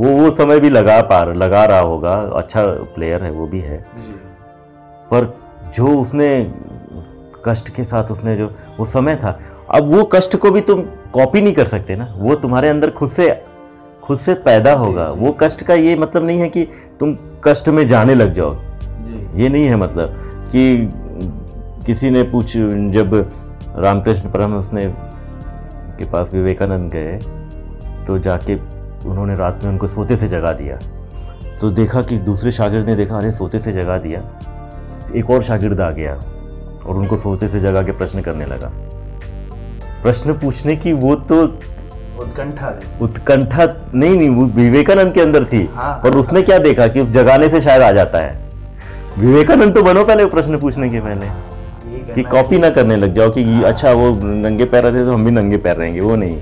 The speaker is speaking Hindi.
वो वो समय भी लगा पा लगा रहा होगा अच्छा प्लेयर है वो भी है। पर जो उसने कष्ट के साथ उसने जो वो समय था अब वो कष्ट को भी तुम कॉपी नहीं कर सकते ना। वो तुम्हारे अंदर खुद से खुद से पैदा होगा। जी। वो कष्ट का ये मतलब नहीं है कि तुम कष्ट में जाने लग जाओ। ये नहीं है मतलब कि किसी ने पूछ जब रामकृष्ण परमहंस ने के पास विवेकानंद गए तो जाके उन्होंने रात में उनको सोते से जगा दिया। तो देखा कि दूसरे शागिर्द ने देखा अरे सोते से जगा दिया। एक और शागिर्द आ गया और उनको सोते से जगा के प्रश्न करने लगा। प्रश्न पूछने की वो तो उत्कंठा उत्कंठा नहीं नहीं वो विवेकानंद के अंदर थी। हाँ, और उसने क्या देखा कि उस जगाने से शायद आ जाता है। विवेकानंद तो बनो पहले प्रश्न पूछने के पहले। कि कॉपी ना करने लग जाओ कि हाँ, अच्छा वो नंगे पैर रहते तो हम भी नंगे पैर रहेंगे वो नहीं।